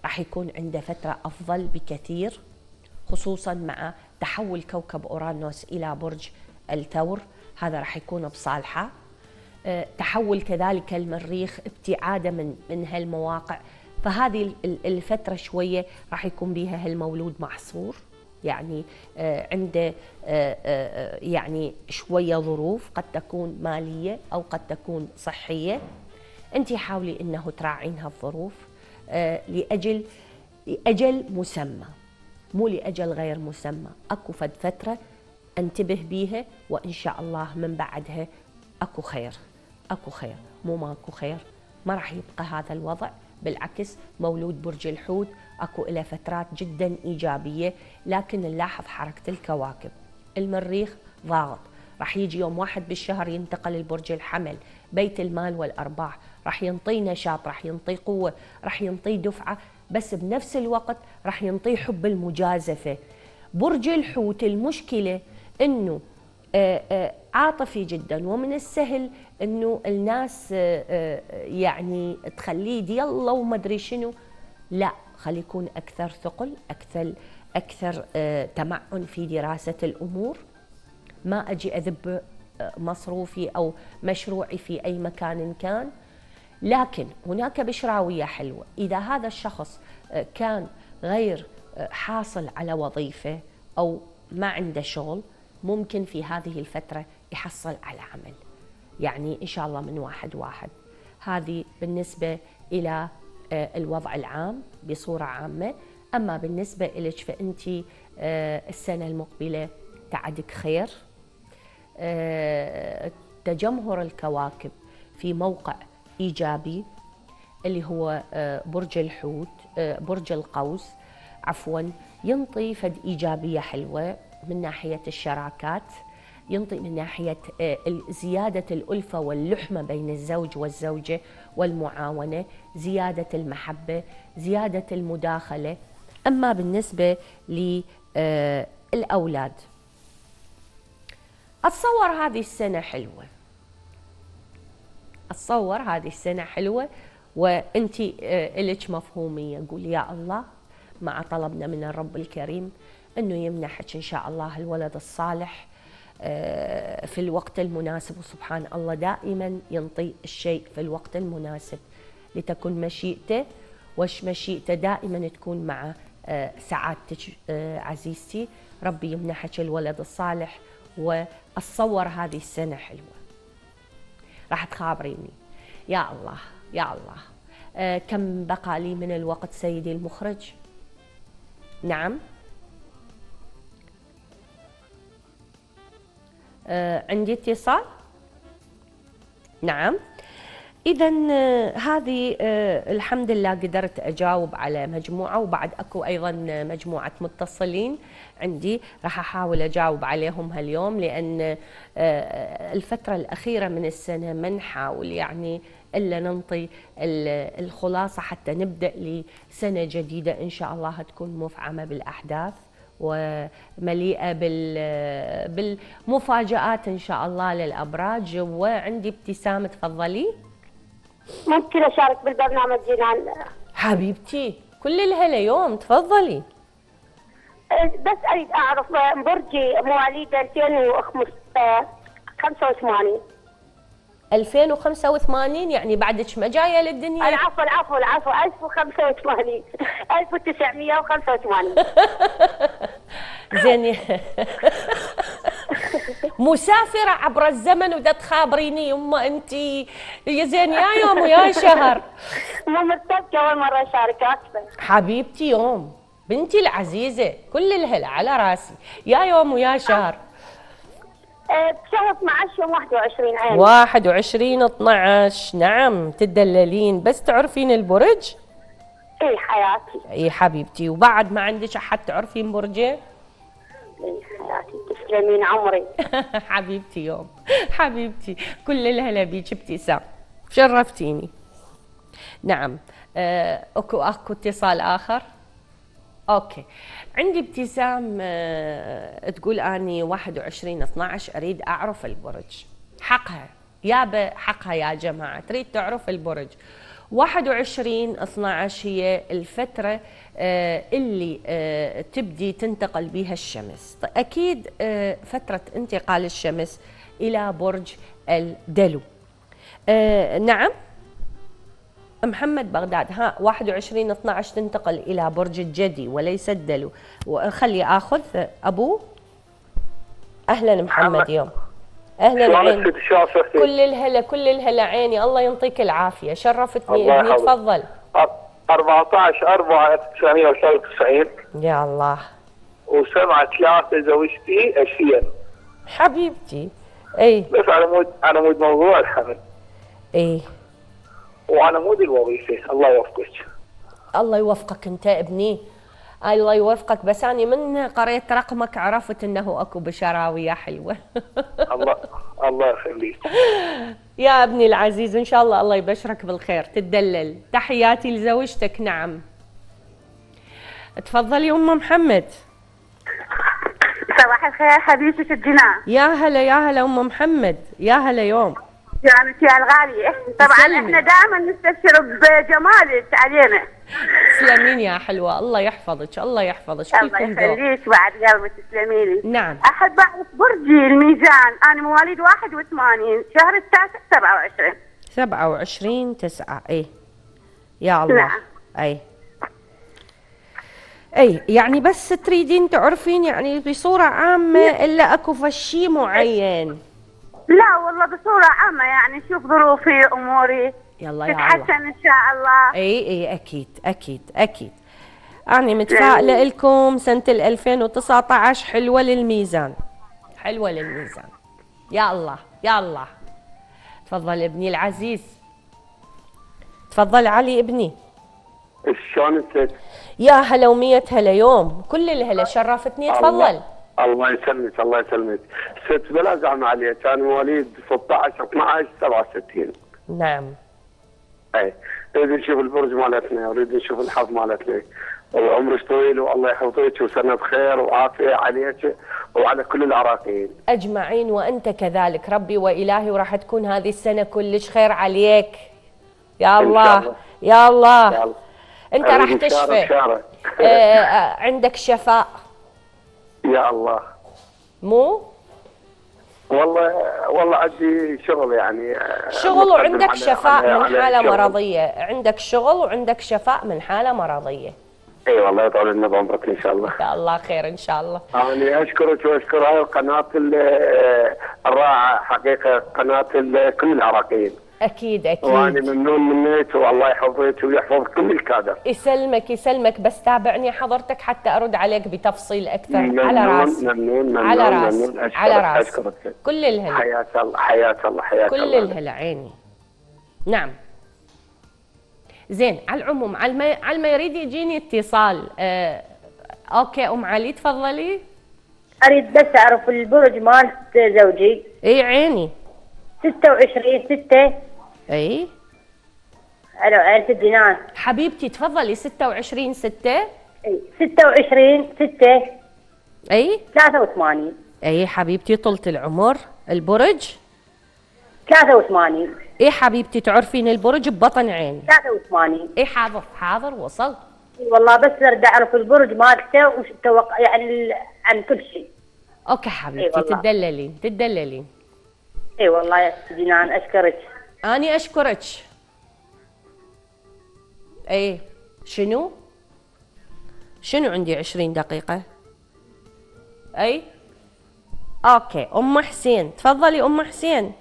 راح يكون عنده فترة أفضل بكثير. خصوصا مع تحول كوكب أورانوس إلى برج الثور هذا راح يكون بصالحه. آه، تحول كذلك المريخ ابتعاده من من هالمواقع. فهذه الفترة شوية راح يكون بها هالمولود محصور يعني آه، عنده آه، يعني شوية ظروف قد تكون مالية أو قد تكون صحية. أنت حاولي إنه تراعين هالظروف. لأجل لأجل مسمى. مو لأجل غير مسمى. أكو فد فترة أنتبه بيها وإن شاء الله من بعدها أكو خير. أكو خير. مو ماكو خير. ما راح يبقى هذا الوضع. بالعكس مولود برج الحوت أكو له فترات جدا إيجابية لكن نلاحظ حركة الكواكب. المريخ ضاغط. راح يجي يوم واحد بالشهر ينتقل لبرج الحمل بيت المال والأرباح. راح ينطي نشاط راح ينطي قوة راح ينطي دفعة بس بنفس الوقت راح ينطي حب المجازفة. برج الحوت المشكلة إنه آه، آه، عاطفي جدا ومن السهل إنه الناس آه، يعني تخليه يلا وما أدري شنو. لا خلي يكون أكثر ثقل أكثر أكثر تمعن في دراسة الأمور. ما أجي أذب مصروفي أو مشروعي في أي مكان كان. لكن هناك بشراوية حلوة. إذا هذا الشخص كان غير حاصل على وظيفة أو ما عنده شغل ممكن في هذه الفترة يحصل على عمل. يعني إن شاء الله من واحد واحد. هذه بالنسبة إلى آه، الوضع العام بصورة عامة. أما بالنسبة إليك فأنت آه، السنة المقبلة تعدك خير. آه، تجمهر الكواكب في موقع إيجابي اللي هو برج الحوت برج القوس عفوا ينطي فد إيجابية حلوة من ناحية الشراكات ينطي من ناحية آه، زيادة الألفة واللحمة بين الزوج والزوجة والمعاونة زيادة المحبة زيادة المداخلة. أما بالنسبة للأولاد أتصور هذه السنة حلوة. أتصور هذه السنة حلوة وأنت آه، لك مفهومية. قول يا الله مع طلبنا من الرب الكريم أنه يمنحك إن شاء الله الولد الصالح آه، في الوقت المناسب. وسبحان الله دائما ينطي الشيء في الوقت المناسب لتكن مشيئته وش مشيئته دائما تكون مع آه، سعادتك عزيزتي. ربي يمنحك الولد الصالح وأتصور هذه السنة حلوة. راح تخابريني. يا الله يا الله. كم بقى لي من الوقت سيدي المخرج؟ نعم. آه، عندي اتصال؟ نعم. اذا آه، هذه آه، الحمد لله قدرت أجاوب على مجموعة وبعد أكو أيضا مجموعة متصلين. عندي راح أحاول أجاوب عليهم هاليوم لأن الفترة الأخيرة من السنة ما نحاول يعني إلا ننطي الخلاصة حتى نبدأ لسنة جديدة إن شاء الله تكون مفعمة بالأحداث ومليئة بالمفاجآت إن شاء الله للأبراج. وعندي ابتسام تفضلي. ممكن أشارك بالبرنامج جنان. حبيبتي كل الهلا يوم تفضلي. بس أريد أعرف برجي مواليد 2085 2085 يعني بعدك ما جاية للدنيا. العفو العفو العفو. 1085 1985 *laughs* *laughs* زين. مسافرة عبر الزمن ودا تخابريني يما انت. يا زين يا يوم ويا شهر. *laughs* مو مرتبكة أول مرة اشارك أكثر حبيبتي يوم. بنتي العزيزة كل الهلا على راسي. يا يوم ويا شهر. بشهر 12 يوم 21 عين 21 12 نعم تدللين بس تعرفين البرج؟ إي حياتي. إي حبيبتي. وبعد ما عندك أحد تعرفين برجة؟ إي حياتي. تسلمين عمري. *laughs* حبيبتي يوم. حبيبتي. كل الهلا بيك ابتسام. شرفتيني. نعم. آه، أكو أكو اتصال آخر؟ okay. عندي ابتسام آه، تقول أني 21 12 أريد أعرف البرج. حقها. يابا حقها يا جماعة. تريد تعرف البرج. 21 12 هي الفترة آه، اللي آه، تبدي تنتقل بها الشمس. أكيد فترة انتقال الشمس إلى برج الدلو. نعم؟ محمد بغداد ها 21 12 تنتقل إلى برج الجدي وليس الدلو. وخلي آخذ أبو. أهلا محمد يوم. أهلا عيني كل الهلا كل الهلا عيني. الله يعطيك العافية. شرفتني ابني تفضل 14 4 1993 يا الله و7 3 زوجتي أشياء. حبيبتي. اي بس على مود على مود موضوع الحمل. اي وعلى مود الوظيفة. الله يوفقك. الله يوفقك انت ابني. الله يوفقك. بس اني من قريت رقمك عرفت إنه أكو بشراويه حلوة. *laughs* الله الله يخليك. يا ابني العزيز إن شاء الله الله يبشرك بالخير. تدلل تحياتي لزوجتك. نعم. تفضلي أم محمد. صباح الخير حبيبتي الجنان يا هلا يا هلا أم محمد. يا هلا يوم. يعني يا الغالية طبعا سلمي. إحنا دائما نستبشر بجمالك علينا تسلمين يا حلوة. الله يحفظك الله يحفظك. الله يخليك بعد قلبك تسلمي لي. نعم. احب اعرف برجي الميزان. أنا مواليد 81 شهر التاسع 27 27 9 اي يا الله. نعم. اي اي يعني بس تريدين تعرفين يعني بصورة عامة إلا أكو فشي معين. لا والله بصورة عامة يعني شوف ظروفي أموري. يلا يا تتحسن إن شاء الله. إي إي أكيد أكيد أكيد. أنا متفائلة. لكم سنة 2019 حلوة للميزان. حلوة للميزان. يا الله يا الله. تفضل ابني العزيز. تفضل علي ابني. شلون يا هلا ومية هلا يوم. كل الهلا. شرفتني. تفضل. الله يسلمك الله يسلمك. ست بلا زعم عليه كان مواليد 16 12 67 نعم. اي نريد نشوف البرج مالتنا نريد نشوف الحظ مالتنا. وعمرك طويل والله يحفظك وسنة خير وعافية عليك وعلى كل العراقيين. أجمعين وأنت كذلك. ربي وإلهي وراح تكون هذه السنة كلش خير عليك. يا الله. الله. يا الله. يا الله. أنت راح تشفى. آه، آه، عندك شفاء. يا الله. مو؟ والله والله عندي شغل يعني شغل مقدم وعندك شفاء على- من على حالة شغل. مرضية. عندك شغل وعندك شفاء من حالة مرضية. إي والله يطول لنا بعمرك إن شاء الله. يا الله خير إن شاء الله. أنا أشكرك وأشكر هاي القناه ال- الرائعة حقيقة قناة كل العراقيين. أكيد وأنا أكيد ممنون منك والله يحفظك ويحفظ كل الكادر. يسلمك يسلمك. بس تابعني حضرتك حتى أرد عليك بتفصيل أكثر. ممنون على راسي. ممنون ممنون على راسي. ممنون أشكرك على راسي. أشكرك. كل الهلا. حياك الله حياك الله حياك كل الله الهلا عيني. نعم. زين على العموم على ما على ما يريد يجيني اتصال. آه okay أم علي تفضلي. أريد بس أعرف البرج مال زوجي. اي عيني. 26 6 إي. على عيلة الدينار. حبيبتي تفضلي 26 6 إي 26 6 إي. 83 إي حبيبتي طولة العمر. البرج. 83 إي حبيبتي تعرفين البرج ببطن عيني 83 إي حاضر حاضر وصلت والله بس اريد أعرف البرج مالته وش التوقع يعني عن كل شيء. okay حبيبتي والله. تدللين تدللين إي والله يا ست جنان أشكرك. أني أشكرك. اي شنو؟ شنو عندي عشرين دقيقة؟ اي okay أم حسين. تفضلي أم حسين.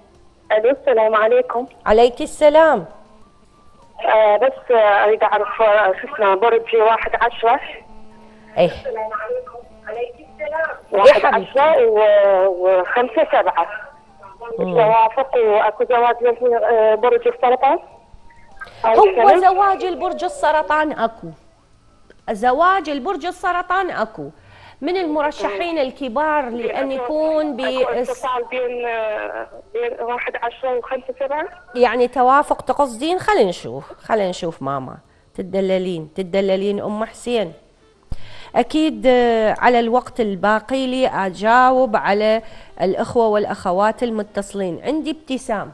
ألو السلام عليكم. عليك السلام. آه بس آه، أريد أعرف آه، شو اسمه برج واحد عشرة. إيه. واحد حبيبتي. عشرة و- وخمسة سبعة. توافق وأكو زواج آه، برج السرطان. هو. زواج البرج السرطان أكو. زواج البرج السرطان أكو. من المرشحين الكبار لأن يكون ب اتصال بين آه، بين واحد عشرة وخمسة سبعة يعني توافق تقصدين؟ خلينا نشوف خلينا نشوف ماما. تدللين تدللين أم حسين. أكيد آه، على الوقت الباقي لي أجاوب على الأخوة والأخوات المتصلين. عندي ابتسام.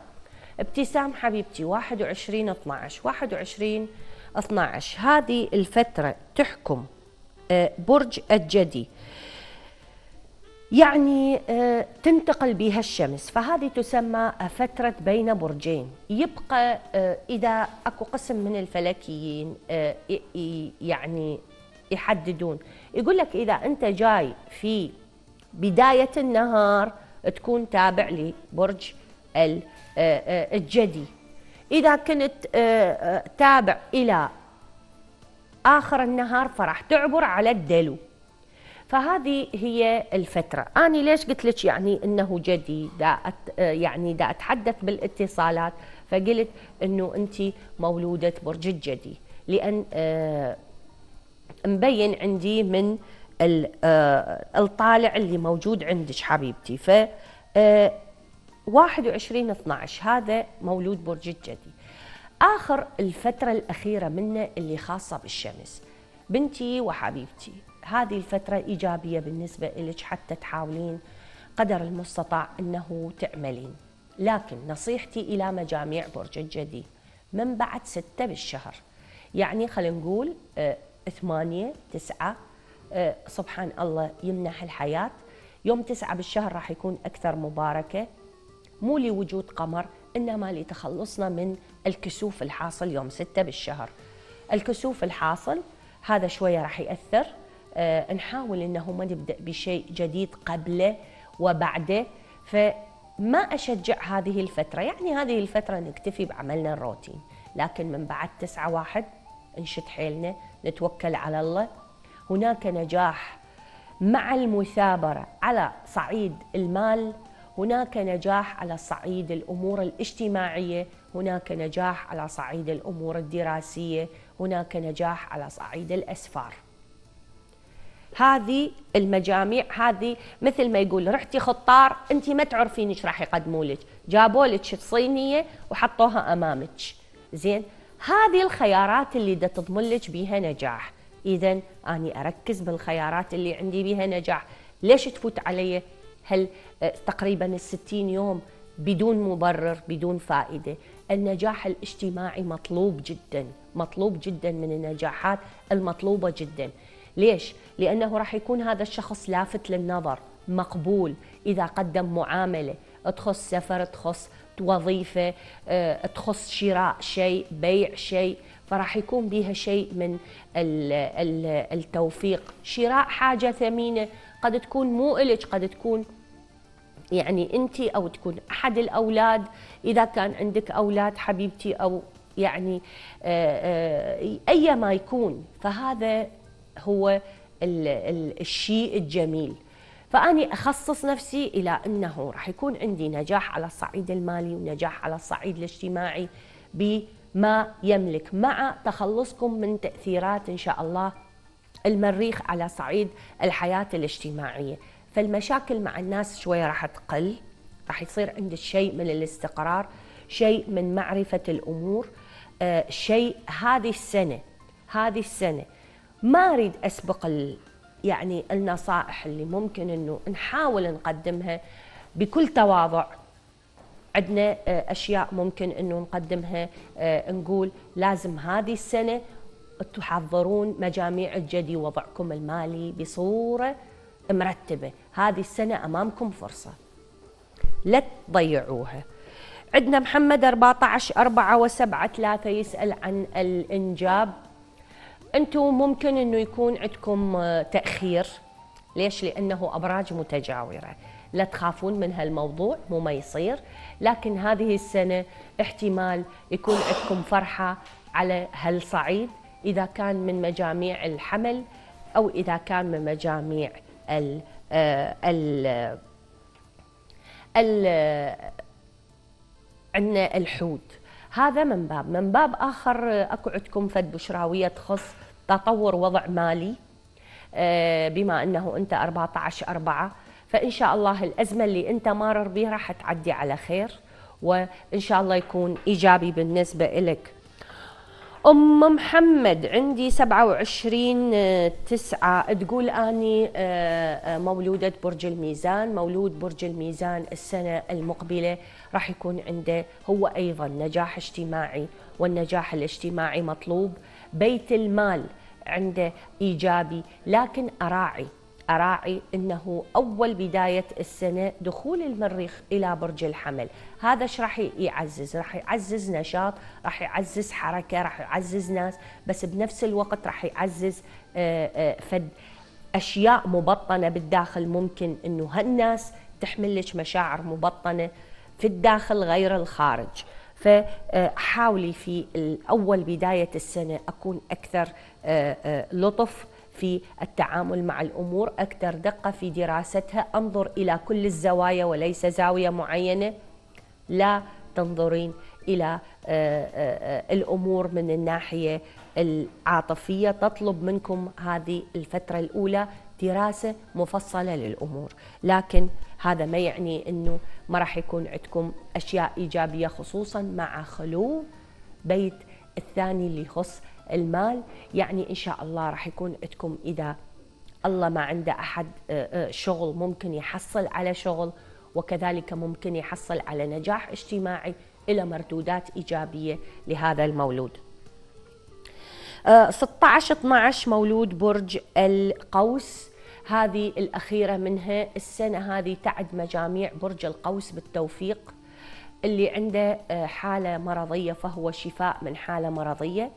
ابتسام حبيبتي 21 12 21 12 هذه الفترة تحكم آه، برج الجدي. يعني آه، تنتقل بها الشمس. فهذه تسمى فترة بين برجين. يبقى إذا أكو قسم من الفلكيين يعني يحددون. يقول لك إذا أنت جاي في بداية النهار تكون تابع لبرج آه، آه، الجدي. إذا كنت آه، تابع إلى آخر النهار فراح تعبر على الدلو. فهذه هي الفترة. أنا ليش قلت لك يعني أنه جدي دا أت يعني دا أتحدث بالاتصالات؟ فقلت أنه أنت مولودة برج الجدي. لأن مبين عندي من آه، الطالع اللي موجود عندك حبيبتي. ف آه، 21 12 هذا مولود برج الجدي. آخر الفترة الأخيرة منه اللي خاصة بالشمس. بنتي وحبيبتي هذه الفترة إيجابية بالنسبة لك حتى تحاولين قدر المستطاع إنه تعملين. لكن نصيحتي إلى مجاميع برج الجدي من بعد ستة بالشهر. يعني خلينا نقول آه، ثمانية تسعة. آه، سبحان الله يمنح الحياة. يوم تسعة بالشهر راح يكون أكثر مباركة. مو لوجود قمر إنما لتخلصنا من الكسوف الحاصل يوم ستة بالشهر. الكسوف الحاصل هذا شوية راح يأثر. آه نحاول إنه ما نبدأ بشيء جديد قبله وبعده. فما أشجع هذه الفترة. يعني هذه الفترة نكتفي بعملنا الروتين. لكن من بعد تسعة واحد نشد حيلنا نتوكل على الله. هناك نجاح مع المثابرة على صعيد المال هناك نجاح على صعيد الأمور الاجتماعية هناك نجاح على صعيد الأمور الدراسية هناك نجاح على صعيد الأسفار. هذه المجاميع هذه مثل ما يقول رحتي خطار انت ما تعرفين إيش راح يقدموا لك. جابوا لك صينيه وحطوها أمامك. زين؟ هذه الخيارات اللي دا تضمن لك بيها نجاح. اذا أني أركز بالخيارات اللي عندي بها نجاح. ليش تفوت علي هل آه، تقريبا الستين يوم بدون مبرر بدون فائدة؟ النجاح الاجتماعي مطلوب جدا مطلوب جدا من النجاحات المطلوبة جدا. ليش؟ لأنه راح يكون هذا الشخص لافت للنظر مقبول. إذا قدم معاملة تخص سفر تخص وظيفة آه، تخص شراء شيء بيع شيء فراح يكون بها شيء من التوفيق. شراء حاجة ثمينة قد تكون مو إلك قد تكون يعني انت أو تكون أحد الأولاد. إذا كان عندك أولاد حبيبتي أو يعني آه، آه، اي ما يكون فهذا هو الشيء الجميل. فأني أخصص نفسي إلى إنه راح يكون عندي نجاح على الصعيد المالي ونجاح على الصعيد الاجتماعي بما يملك مع تخلصكم من تأثيرات إن شاء الله المريخ على صعيد الحياة الاجتماعية. فالمشاكل مع الناس شوية راح تقل راح يصير عندك شيء من الاستقرار شيء من معرفة الأمور. آه شيء هذه السنة هذه السنة ما أريد أسبق يعني النصائح اللي ممكن إنه نحاول نقدمها بكل تواضع. عندنا آه، أشياء ممكن إنه نقدمها آه، نقول لازم هذه السنة تحضرون مجاميع الجدي وضعكم المالي بصورة مرتبة. هذه السنة أمامكم فرصة. لا تضيعوها. عندنا محمد 14 4 و7 3 يسأل عن الإنجاب. أنتم ممكن إنه يكون عندكم آه، تأخير. ليش؟ لأنه أبراج متجاورة. لا تخافون من هالموضوع مو ما يصير. لكن هذه السنة احتمال يكون عندكم فرحة على هالصعيد إذا كان من مجاميع الحمل أو إذا كان من مجاميع ال آه، ال ال عندنا الحوت. هذا من باب. من باب آخر أكو عندكم فد بشراوية تخص تطور وضع مالي آه، بما أنه أنت 14 4 فإن شاء الله الأزمة اللي أنت مارر بها راح تعدي على خير وإن شاء الله يكون إيجابي بالنسبة لك أم محمد عندي 27 9 تقول أني آه، آه، مولودة برج الميزان. مولود برج الميزان السنة المقبلة راح يكون عنده هو أيضا نجاح اجتماعي والنجاح الاجتماعي مطلوب. بيت المال عنده إيجابي لكن أراعي أراعي إنه أول بداية السنة دخول المريخ إلى برج الحمل. هذا إيش راح يعزز؟ راح يعزز نشاط راح يعزز حركة راح يعزز ناس بس بنفس الوقت راح يعزز آه، آه، فد أشياء مبطنة بالداخل. ممكن إنه هالناس تحمل لك مشاعر مبطنة في الداخل غير الخارج. فحاولي في اول بداية السنة أكون أكثر آه، لطف في التعامل مع الأمور أكثر دقة في دراستها. أنظر إلى كل الزوايا وليس زاوية معينة. لا تنظرين إلى آه، آه، آه، الأمور من الناحية العاطفية. تطلب منكم هذه الفترة الأولى دراسة مفصلة للأمور. لكن هذا ما يعني إنه ما راح يكون عندكم أشياء إيجابية خصوصا مع خلو بيت الثاني اللي يخص المال. يعني إن شاء الله راح يكون عندكم إذا الله ما عنده أحد شغل ممكن يحصل على شغل وكذلك ممكن يحصل على نجاح اجتماعي إلى مردودات إيجابية لهذا المولود. 16 12 مولود برج القوس. هذه الأخيرة منها السنة هذه تعد مجاميع برج القوس بالتوفيق. اللي عنده آه، حالة مرضية فهو شفاء من حالة مرضية.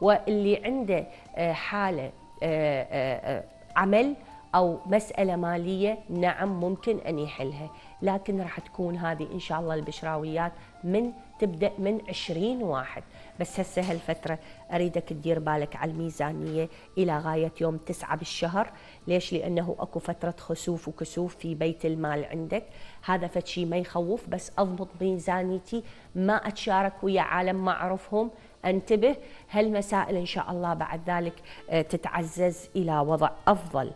واللي عنده آه، حالة آه، عمل أو مسألة مالية نعم ممكن أن يحلها. لكن راح تكون هذه إن شاء الله البشراويات من تبدأ من 20 واحد. بس هسه هالفترة أريدك تدير بالك على الميزانية إلى غاية يوم تسعة بالشهر. ليش؟ لأنه أكو فترة خسوف وكسوف في بيت المال عندك. هذا فشي ما يخوف بس أضبط ميزانيتي ما أتشارك ويا عالم ما أعرفهم أنتبه هالمسائل إن شاء الله بعد ذلك آه، تتعزز إلى وضع أفضل.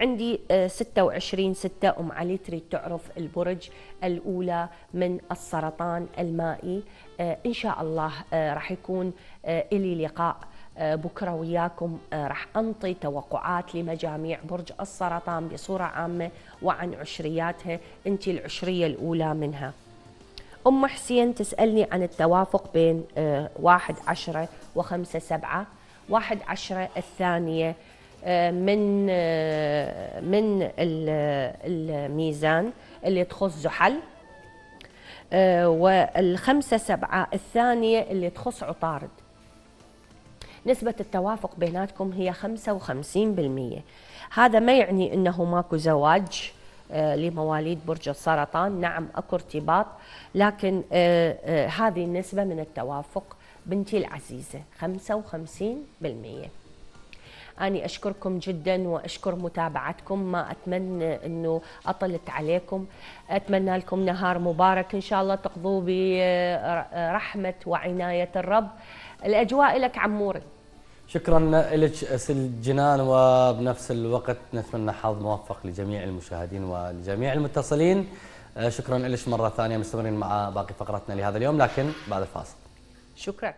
عندي 26 6 أم علي تريد تعرف البرج الأولى من السرطان المائي. آه، إن شاء الله آه، راح يكون آه، إلي لقاء آه، بكرة وياكم. آه، راح أنطي توقعات لمجاميع برج السرطان بصورة عامة وعن عشرياتها. أنت العشرية الأولى منها. أم حسين تسألني عن التوافق بين آه، واحد عشرة وخمسة سبعة واحد عشرة الثانية آه، من من ال- الميزان اللي تخص زحل آه، والخمسة سبعة الثانية اللي تخص عطارد. نسبة التوافق بيناتكم هي 55% هذا ما يعني أنه ماكو زواج آه، لمواليد برج السرطان. نعم أكو ارتباط لكن آه، هذه النسبة من التوافق. بنتي العزيزة 55% أنا أشكركم جدا وأشكر متابعتكم ما أتمنى أنه أطلت عليكم. أتمنى لكم نهار مبارك إن شاء الله تقضوا برحمة وعناية الرب. الأجواء لك عموري. شكرا لك سل جنان وبنفس الوقت نتمنى حظ موفق لجميع المشاهدين ولجميع المتصلين. آه، شكرا لك مرة ثانية مستمرين مع باقي فقراتنا لهذا اليوم لكن بعد الفاصل. شكرا.